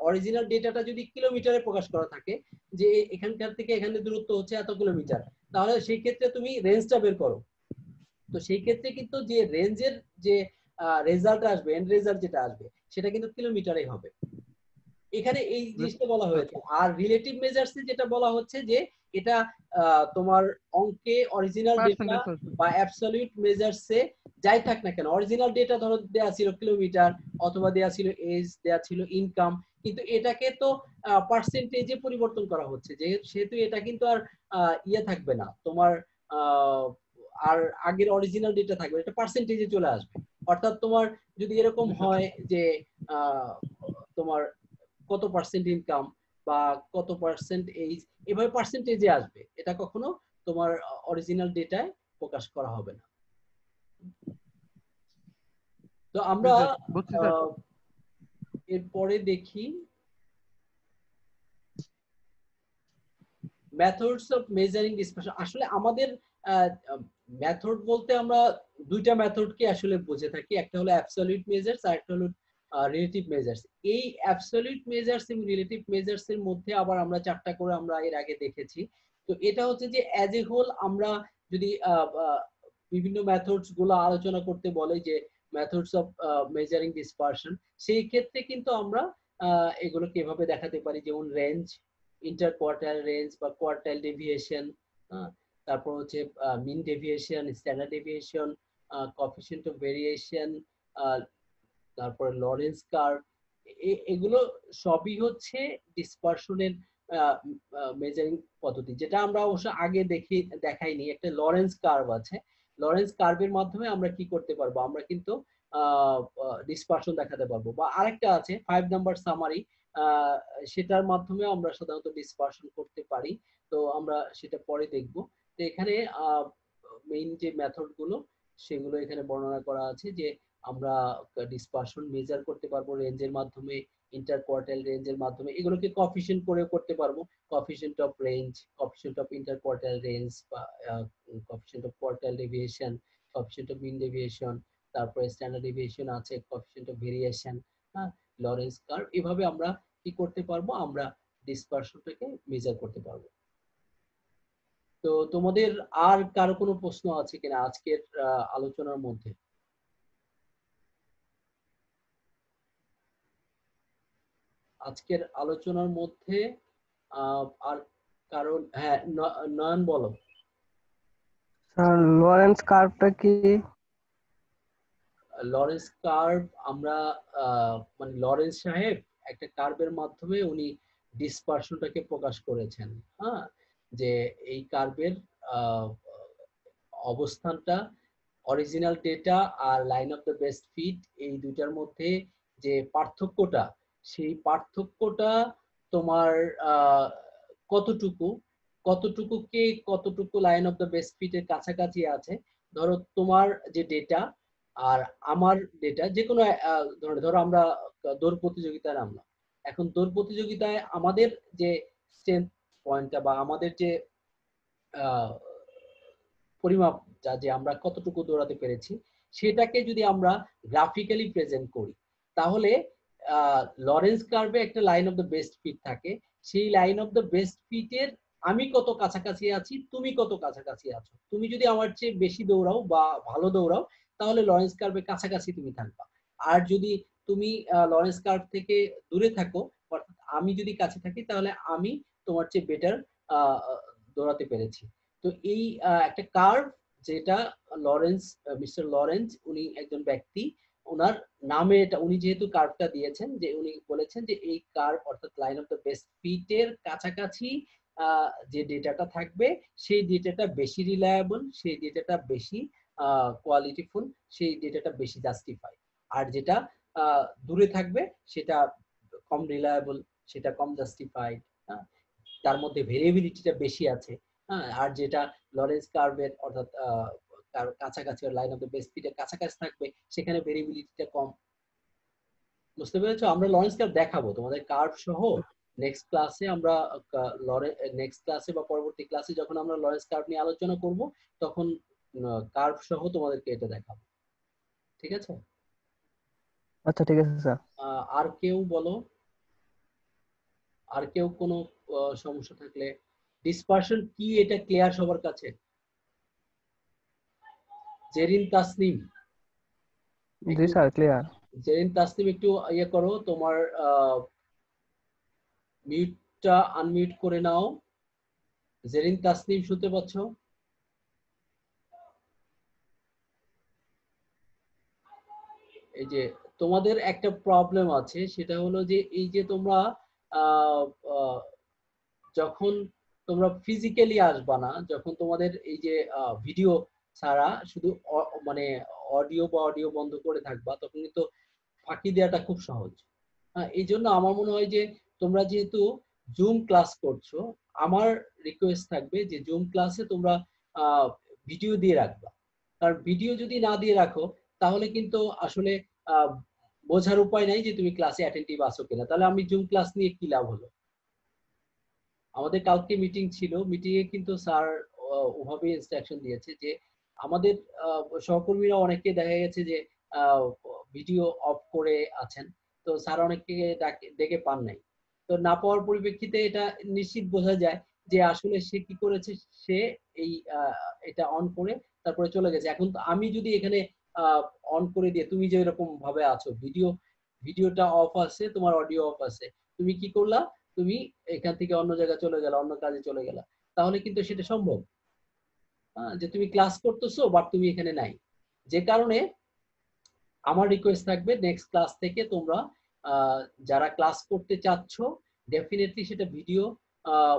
অরিজিনাল ডেটাটা যদি কিলোমিটারে প্রকাশ করা থাকে যে এখানকার থেকে এখানে দূরত্ব হচ্ছে এত কিলোমিটার তাহলে সেই ক্ষেত্রে তুমি রেঞ্জটা বের করো। তো সেই ক্ষেত্রে কিন্তু যে রেঞ্জের যে রেজাল্ট আসবে এন্ড রেজাল্ট যেটা আসবে সেটা কিন্তু কিলোমিটারে হবে। এখানে এই জিনিসটা বলা হয়েছে। আর রিলেটিভ মেজার্সে যেটা বলা হচ্ছে যে এটা আহ, তোমার অঙ্কে অরিজিনাল ডেটা বা অ্যাবসলিউট মেজার্সে যাই থাক না কেন অরিজিনাল ডেটা ধরো দেয়া ছিল কিলোমিটার অথবা দেয়া ছিল এজ দেয়া ছিল ইনকাম কিন্তু এটাকে তো পার্সেন্টেজে পরিবর্তন করা হচ্ছে। সেহেতু এটা কিন্তু আর ইয়ে থাকবে না। তোমার আর আগের অরিজিনাল ডেটা থাকবে এটা পার্সেন্টেজে চলে আসবে। অর্থাৎ তোমার যদি এরকম হয় যে তোমার কত পার্সেন্ট ইনকাম বা কত পার্সেন্ট এইজ এভাবে পার্সেন্টেজে আসবে। এটা কখনো তোমার অরিজিনাল ডেটায় প্রকাশ করা হবে না। তো আমরা এরপরে দেখি। মেথডস অফ মেজারিং ডিসপারশন আসলে আমাদের মেথড বলতে আমরা দুইটা মেথডকে আসলে বুঝে থাকি। একটা হলো অ্যাবসলিউট মেজার্স আর একটা হলো রিলেটিভ মেজার্স এই অ্যাবসলিউট মেজার্স এবং রিলেটিভ মেজার্স এর মধ্যে আবার আমরা চারটা করে আমরা এর আগে দেখেছি। তো এটা হচ্ছে যে অ্যাজ এ হোল আমরা যদি বিভিন্ন মেথডসগুলো আলোচনা করতে বলে যে মেথডস অফ মেজারিং ডিসপারশন সেই ক্ষেত্রে কিন্তু আমরা এগুলোকে এভাবে দেখাতে পারি, যেমন রেঞ্জ ইন্টার কোয়ার্টাইল রেঞ্জ বা কোয়ার্টাইল ডেভিয়েশন তারপর হচ্ছে mean deviation standard deviation coefficient of variation তারপরে লরেন্স কার্ভ এগুলো সবই হচ্ছে ডিসপারশনের মেজারিং পদ্ধতি, যেটা আমরা অবশ্য আগে দেখি, দেখাইনি, একটা লরেন্স কার্ভ আছে লরেন্স কার্ভের মাধ্যমে আমরা কি করতে পারব? আমরা কিন্তু ডিসপারশন দেখাতে পারব। বা আরেকটা আছে ফাইভ নাম্বার সামারি সেটার মাধ্যমে আমরা সাধারণত ডিসপারশন করতে পারি। তো আমরা সেটা পরে দেখব। তো এখানে মেইন যে মেথডগুলো, সেগুলো এখানে বর্ণনা করা আছে যে আমরা ডিসপারশন মেজার করতে পারব রেঞ্জের মাধ্যমে। ইন্টার কোয়ার্টাইল রেঞ্জের মাধ্যমে। এগুলোকে কফিশিয়েন্ট করে করতে পারব। Coefficient of range coefficient of inter quartile range বা coefficient of quartile deviation coefficient of mean deviation তারপরে স্ট্যান্ডার্ড ডেভিয়েশন আছে কফিশিয়েন্ট অফ ভেরিয়েশন হ্যাঁ লরেন্স কার্ভ এভাবে আমরা কি করতে পারব? আমরা ডিসপারশনটাকে মেজার করতে পারব। তো তোমাদের আর কারও কোনো প্রশ্ন আছে কিনা আজকের আলোচনার মধ্যে? আজকের আলোচনার মধ্যে আর কারণ হ্যাঁ নয়ন বলো। স্যার লরেন্স কার্ভটা কি? লরেন্স কার্ভ আমরা মানে লরেন্স সাহেব একটা কার্ভের মাধ্যমে উনি ডিসপারশনটাকে প্রকাশ করেছেন হ্যাঁ? যে এই কার্ভের অবস্থানটা original data R line of the best fit এই দুইটার মধ্যে যে পার্থক্যটা সেই পার্থক্যটা তোমার আহ, কতটুকু কে কতটুকু লাইন অফ দ্য বেস্ট ফিটের কাছাকাছি আছে? ধরো তোমার যে ডেটা আর আমার ডেটা যে কোনো ধরো ধরো আমরা দৌড় প্রতিযোগিতায় নামলাম। এখন দৌড় প্রতিযোগিতায় আমাদের যে স্ট্রেংথ পয়েন্টটা বা আমাদের যে পরিমাপ যা যে আমরা কতটুকু দৌড়াতে পেরেছি সেটাকে যদি আমরা গ্রাফিক্যালি প্রেজেন্ট করি তাহলে লরেন্স কার্ভে একটা line of the best fit থাকে। সেই লাইন অফ দ্য বেস্ট ফিটের আমি কত কাছাকাছি আছি, তুমি কত কাছাকাছি আছো। তুমি যদি আমার চেয়ে বেশি দৌড়াও বা ভালো দৌড়াও, তাহলে লরেন্স কার্ভের কাছাকাছি তুমি থাকবা। আর যদি তুমি লরেন্স কার্ভ থেকে দূরে থাকো, অর্থাৎ আমি যদি কাছে থাকি, তাহলে আমি তোমার চেয়ে বেটার দৌড়াতে পেরেছি। তো এই একটা কার্ভ যেটা লরেন্স মিস্টার লরেন্স উনি একজন ব্যক্তি ওনার নামে এটা, উনি যেহেতু কার্ভটা দিয়েছেন, যে উনি বলেছেন যে এই কার্ভ অর্থাৎ লাইন অফ দ্য বেস্ট ফিটের কাছাকাছি যে ডেটাটা থাকবে, সেই ডেটাটা বেশি রিলায়েবল সেই ডেটাটা বেশি কোয়ালিটিফুল সেই ডেটাটা বেশি জাস্টিফাই আর যেটা দূরে থাকবে, সেটা কম রিলায়েবল সেটা কম জাস্টিফাইড তার মধ্যে ভেরিয়েবিলিটিটা বেশি আছে হ্যাঁ। আর যেটা লরেন্স কার্ভের অর্থাৎ তার কাছাকাছি লাইন অফ দ্য বেস্ট ফিটের কাছাকাছি থাকবে সেখানে ভেরিয়েবিলিটিটা কম। বুঝতে পেরেছ? আমরা লরেন্স কার্ভ দেখাবো। তোমাদের কার্ভ সহ নেক্সট ক্লাসে আমরা নেক্সট ক্লাসে বা পরবর্তী ক্লাসে যখন আমরা লরেন্স কার্ভ নিয়ে আলোচনা করব তখন কার্ভ সহ তোমাদেরকে এটা দেখাবো। ঠিক আছে? আচ্ছা ঠিক আছে স্যার আর কেউ বলো? আর কেউ কোনো সমস্যা থাকলে? ডিসপারশন কি এটা ক্লিয়ার সবার কাছে? জেরিন তাসনিম। জি স্যার ক্লিয়ার জেরিন তাসনিম একটু ইয়ে করো তোমার মিউটটা আনমিউট করে নাও। জেরিন তাসনিম শুনতে পাচ্ছ? এই যে তোমাদের একটা প্রবলেম আছে সেটা হলো যে এই যে তোমরা যখন তোমরা ফিজিক্যালি আসবা না যখন তোমাদের এই যে ভিডিও ছাড়া শুধু মানে অডিও বা অডিও বন্ধ করে থাকবা, তখন কিন্তু ফাঁকি দেওয়াটা খুব সহজ। হ্যাঁ এই জন্য আমার মনে হয় যে, তোমরা যেহেতু জুম ক্লাস করছ, আমার রিকোয়েস্ট থাকবে যে জুম ক্লাসে তোমরা ভিডিও দিয়ে রাখবা। কারণ ভিডিও যদি না দিয়ে রাখো, তাহলে কিন্তু আসলে বোঝার উপায় নাই যে তুমি ক্লাসে অ্যাটেন্টিভ আসো কিনা। তাহলে আমি জুম ক্লাস নিয়ে কি লাভ হলো? আমাদের কালকে মিটিং ছিল। মিটিং এ কিন্তু স্যার ওভাবে ইনস্ট্রাকশন দিয়েছে যে আমাদের সহকর্মীরা অনেকে দেখা গেছে যে ভিডিও অফ করে আছেন। তো স্যার অনেককে ডাকে- পান নাই। তো না পাওয়ার পরিপ্রেক্ষিতে এটা নিশ্চিত বোঝা যায় যে আসলে সে কি করেছে, সে এই এটা অন করে তারপরে চলে গেছে। এখন তো আমি যদি এখানে অন করে দিয়ে তুমি যে এরকম ভাবে আছো, ভিডিও, ভিডিওটা অফ আছে, তোমার অডিও অফ আছে, তুমি কি করলা? তুমি এখান থেকে অন্য জায়গায় চলে গেলা, অন্য কাজে চলে গেলা। তাহলে কিন্তু সেটা সম্ভব। যে তুমি ক্লাস করতেছো বাট তুমি এখানে নাই। যে কারণে আমার রিকোয়েস্ট থাকবে নেক্সট ক্লাস থেকে তোমরা যারা ক্লাস করতে চাচ্ছ ডেফিনেটলি সেটা ভিডিও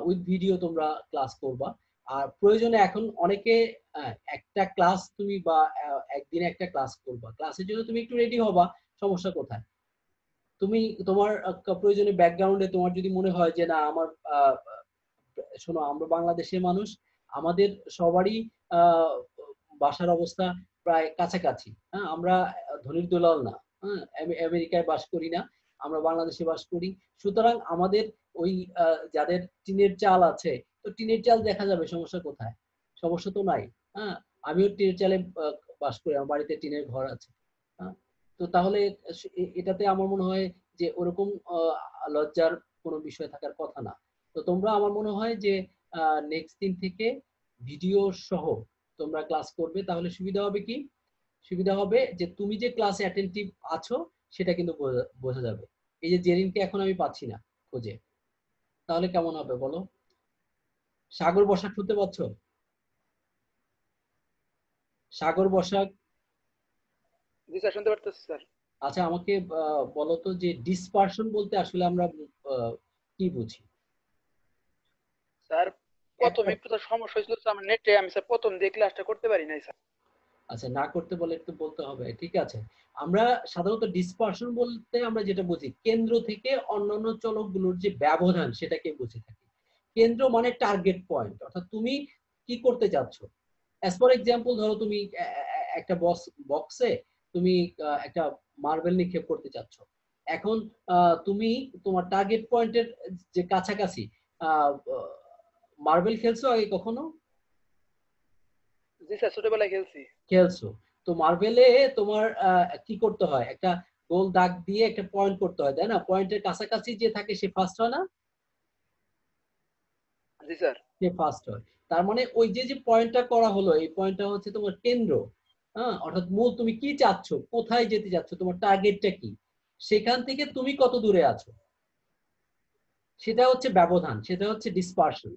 উইথ ভিডিও তোমরা ক্লাস করবা। আর প্রয়োজনে এখন অনেকে আহ, একটা ক্লাস তুমি বা একদিনে একটা ক্লাস করবা। ক্লাসের জন্য তুমি একটু রেডি হবা সমস্যা কোথায়? তুমি তোমার প্রয়োজনে ব্যাকগ্রাউন্ডে তোমার যদি মনে হয় যে না আমার শোনো আমরা বাংলাদেশের মানুষ আমাদের সবারই বাসার অবস্থা প্রায় কাছাকাছি। হ্যাঁ আমরা ধনির দোলাল না। হ্যাঁ আমেরিকায় বাস করি না, আমরা বাংলাদেশে বাস করি। সুতরাং আমাদের ওই যাদের টিনের চাল আছে, তো টিনের চাল দেখা যাবে সমস্যা কোথায়? সমস্যা তো নাই। হ্যাঁ আমিও টিনের চালে বাস করি, আমার বাড়িতে টিনের ঘর আছে। হ্যাঁ তো তাহলে এটাতে আমার মনে হয় যে ওরকম লজ্জার কোনো বিষয় থাকার কথা না। তো তোমরা আমার মনে হয় যে নেক্সট দিন থেকে ভিডিও সহ তোমরা ক্লাস করবে। তাহলে সুবিধা হবে কি? সুবিধা হবে যে তুমি যে ক্লাসে অ্যাটেন্টিভ আছো সেটা কিন্তু বোঝা- যাবে। এই যে জেরিনকে এখন আমি পাচ্ছি না খুঁজে। তাহলে কেমন হবে বলো? সাগর বসাক শুনতে পাচ্ছ? সাগর বসাক? জি স্যার শুনতে পারতেছি স্যার। আচ্ছা আমাকে আহ, বলো তো যে ডিসপারশন বলতে আসলে আমরা কি বুঝি? স্যার প্রথম একটু তো সমস্যা হয়েছিল আমার নেটে আমি স্যার প্রথম দিয়ে ক্লাসটা করতে পারি নাই স্যার। আচ্ছা না করতে বলে একটু বলতে হবে ঠিক আছে। আমরা সাধারণত ডিসপারশন বলতে আমরা যেটা বুঝি কেন্দ্র থেকে অন্যান্য চলকগুলোর যে ব্যবধান সেটাকে বুঝে থাকি। কেন্দ্র মানে টার্গেট পয়েন্ট অর্থাৎ তুমি কি করতে অ্যাজ ফর এক্সাম্পল ধরো তুমি একটা বক্স বক্সে তুমি একটা মার্বেল নিক্ষেপ করতে চাচ্ছ এখন আহ, তুমি তোমার টার্গেট পয়েন্টের যে কাছাকাছি মার্বেল খেলছো আগে কখনো? জি স্যার ছোটবেলায় খেলছি। খেলছো। তো মার্বেলে তোমার কি করতে হয়? একটা গোল দাগ দিয়ে একটা পয়েন্ট করতে হয় তাই না? পয়েন্টের কাছাকাছি যে থাকে সে ফার্স্ট হয় না? জি স্যার। সে ফার্স্ট হয়। তার মানে ওই যে যে পয়েন্টটা করা হলো এই পয়েন্টটা হচ্ছে তোমার কেন্দ্র। হ্যাঁ? অর্থাৎ মূল তুমি কি চাচ্ছ? কোথায় যেতে চাচ্ছ? তোমার টার্গেটটা কি? সেখান থেকে তুমি কত দূরে আছো? সেটা হচ্ছে ব্যবধান সেটা হচ্ছে ডিসপারশন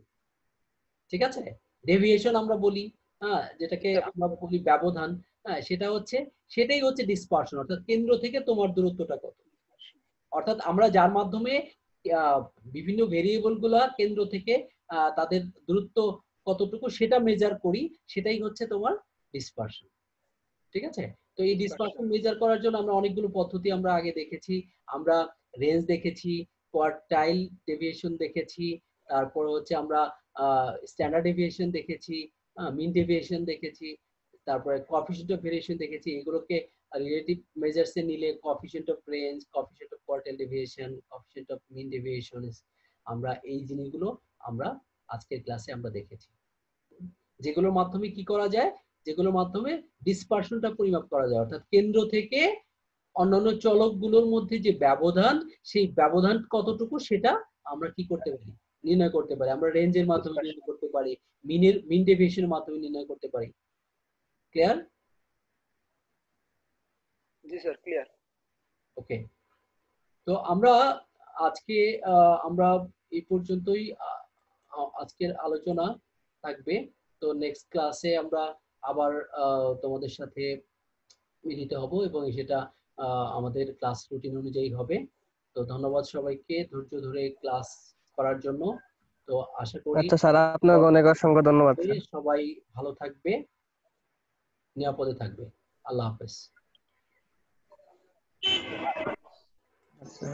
ঠিক আছে? ডেভিয়েশন আমরা বলি হ্যাঁ যেটাকে আমরা বলি ব্যবধান হ্যাঁ সেটা হচ্ছে সেটাই হচ্ছে ডিসপারশন অর্থাৎ কেন্দ্র থেকে তোমার দূরত্বটা কত? অর্থাৎ আমরা যার মাধ্যমে বিভিন্ন ভেরিয়েবলগুলা কেন্দ্র থেকে তাদের দূরত্ব কতটুকু সেটা মেজার করি সেটাই হচ্ছে তোমার ডিসপারশন ঠিক আছে? তো এই ডিসপারশন মেজার করার জন্য আমরা অনেকগুলো পদ্ধতি আমরা আগে দেখেছি আমরা রেঞ্জ দেখেছি কোয়ার্টাইল ডেভিয়েশন দেখেছি তারপর হচ্ছে আমরা স্ট্যান্ডার্ড ডেভিয়েশন দেখেছি মিন ডেভিয়েশন দেখেছি, তারপরে কফিসিয়েন্ট অফ ভেরিয়েশন দেখেছি, এগুলোকে রিলেটিভ মেজার্স নিলে coefficient of range coefficient of quartile deviation coefficient of mean deviation আমরা এই জিনিসগুলো আমরা আজকের ক্লাসে আমরা দেখেছি। যেগুলোর মাধ্যমে কি করা যায়? যেগুলোর মাধ্যমে ডিসপারশনটা পরিমাপ করা যায়, অর্থাৎ কেন্দ্র থেকে অন্যান্য চলকগুলোর মধ্যে যে ব্যবধান, সেই ব্যবধান কতটুকু সেটা আমরা কি করতে পারি? নির্ণয় করতে পারি আমরা রেঞ্জের মাধ্যমে নির্ণয় করতে পারি মিনের মিন ডেভিয়েশনের মাধ্যমে নির্ণয় করতে পারি। ক্লিয়ার জি স্যার ক্লিয়ার ওকে তো আমরা আজকে আমরা এই পর্যন্তই আজকের আলোচনা থাকবে। তো নেক্সট ক্লাসে আমরা আবার তোমাদের সাথে মিলিত হব এবং সেটা আমাদের ক্লাস রুটিন অনুযায়ী হবে। তো ধন্যবাদ সবাইকে। ধৈর্য ধরে ক্লাস করার জন্য। তো আশা করি আচ্ছা স্যার আপনাকে অনেক অসংখ্য ধন্যবাদ সবাই ভালো থাকবে নিরাপদে থাকবে। আল্লাহ হাফেজ। আচ্ছা।